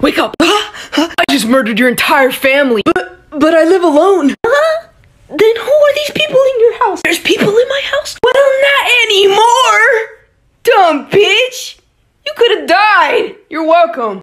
Wake up. I just murdered your entire family. But, but I live alone. Huh? Then who are these people in your house? There's people in my house? Well, not anymore. Dumb bitch. You could have died. You're welcome.